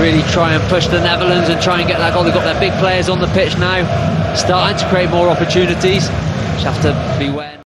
really try and push the Netherlands and try and get that goal. They've got their big players on the pitch now, starting to create more opportunities. Just have to beware.